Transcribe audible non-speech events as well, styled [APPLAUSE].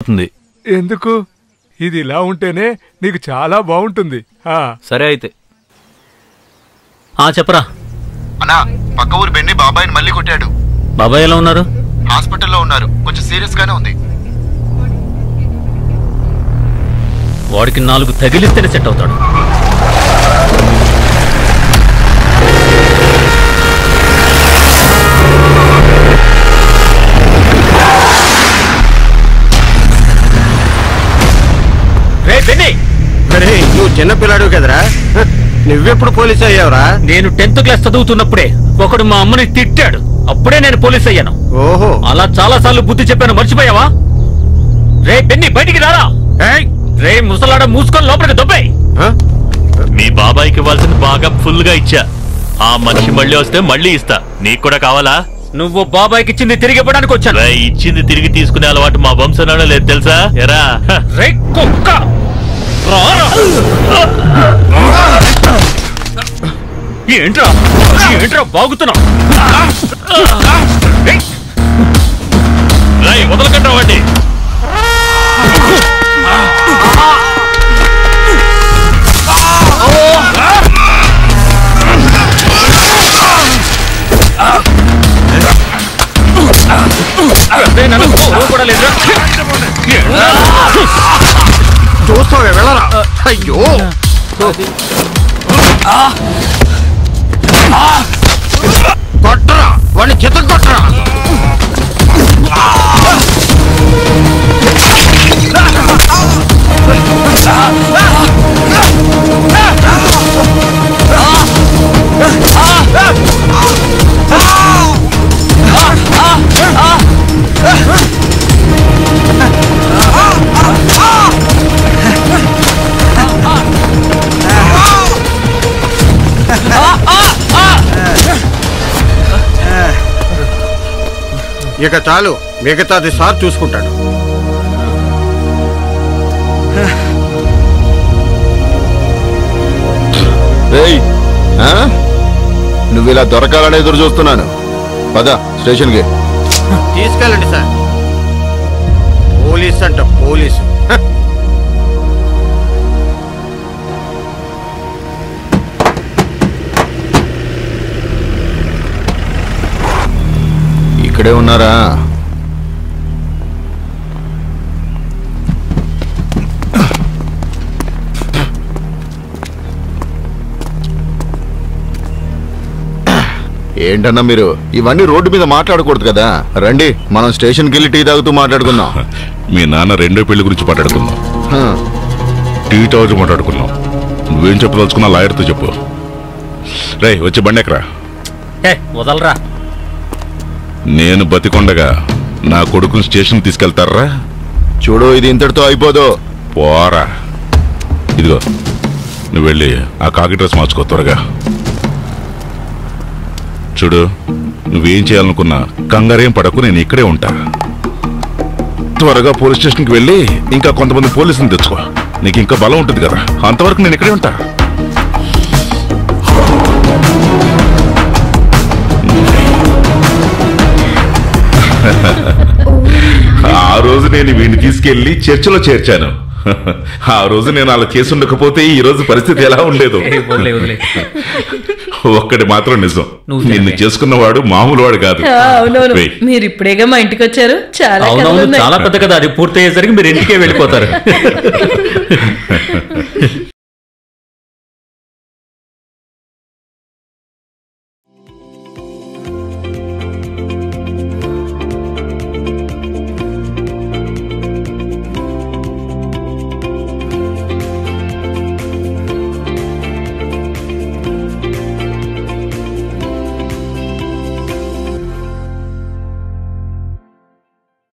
అవుతుంది. ఎందుకు? ఇది ఇలా ఉంటేనే నీకు చాలా బాగుంటుంది. ఆ. సరే అయితే. ఆ చెప్పరా. అన్నా పక్క ఊరు బెన్ని బాబాయ్ని మళ్ళీ కొట్టాడు. బాబాయ్ ఎలా ఉన్నారు? హాస్పిటల్లో ఉన్నారు. కొంచెం సీరియస్ గానే ఉంది. వాడికి నాలుగు తగిలిస్తేనే సెట్ అవుతాడు. అరే నువ్వు చిన్న పిల్లాడు కదరా? హ, నువ్వెప్పుడు పోలీస్ అయ్యావురా? నేను టెన్త్ క్లాస్ చదువుతున్నప్పుడే ఒకడు మా అమ్మని తిట్టాడు. అప్పుడే నేను పోలీస్ అయ్యాను. ఓహో. అలా చాలా సార్లు బుద్ధి చెప్పాను మర్చిపోయావా? రే బెన్ని బయటికి రారా? ఏయ్! రే ముసలాడ మూసుకొని లోపలికి దొబ్బాయి! హ? మీ బాబాయ్కి ఇవ్వాల్సింది బాగా ఫుల్గా ఇచ్చా. ఆ మనిషి మళ్ళీ వస్తే మళ్ళీ ఇస్తా. నీకు కూడా కావాలా? నువ్వు బాబాయ్కి ఇచ్చింది తిరిగి ఇవ్వడానికి వచ్చాను. రేయ్, ఇచ్చింది తిరిగి తీసుకునే అలవాటు మా వంశంలోనే లేదు తెలుసా? ఎరా హ. రే కుక్క. ఏంట్రా? ఏంట్రా బాగుతున్నా? రేయ్, వదలకండి అయ్యో! కొట్టరా! వాడిని చిత్త ఇక చాలు మిగతాది సార్ చూసుకుంటాడు? నువ్వు ఇలా దొరకాలని ఎదురు చూస్తున్నాను. పద స్టేషన్కి. తీసుకెళ్ళండి సార్. పోలీస్ అంట పోలీసు. ఇక్కడే ఉన్నారా? ఏంటన్నా మీరు? ఇవన్నీ రోడ్డు మీద మాట్లాడకూడదు కదా. రండి మనం స్టేషన్కి వెళ్ళి టీ తాగుతూ మాట్లాడుకుందాం. మీ నాన్న రెండో పెళ్ళి గురించి మాట్లాడుకుందాం. హ, టీ టవర్స్ మాట్లాడుకున్నాం నువ్వేం చెప్పదలుచుకున్నా లాయర్తో చెప్పు. రే వచ్చి బండెక్కరా ఏ వదలరా. నేను బతికొండగా నా కొడుకుని స్టేషన్ తీసుకెళ్తారా? చూడు ఇది ఇంతటితో అయిపోదు. పోరా. ఇదిగో నువ్వు వెళ్ళి ఆ కాకి డ్రెస్ మార్చుకో త్వరగా. చూడు నువ్వేం చేయాలనుకున్నా కంగారేం పడకు నేను ఇక్కడే ఉంటా. త్వరగా పోలీస్ స్టేషన్కి వెళ్ళి ఇంకా కొంతమంది పోలీసుని తెచ్చుకో. నీకు ఇంకా బలం ఉంటుంది కదా. అంతవరకు నేను ఇక్కడే ఉంటా. తీసుకెళ్ళి చర్చిలో చేర్చాను. ఆ రోజు నేను అలా చేసి ఉండకపోతే ఈ రోజు పరిస్థితి ఎలా ఉండేదో. ఒక్కటి మాత్రం నిజం. నువ్వు నిన్ను. చేసుకున్నవాడు మామూలు వాడు కాదు. మీరు ఇప్పుడేగా మా ఇంటికి వచ్చారు చాలా. చాలా పెద్ద కదా అది. పూర్తయ్యేసరికి మీరు ఇంటికే వెళ్ళిపోతారు. [LAUGHS]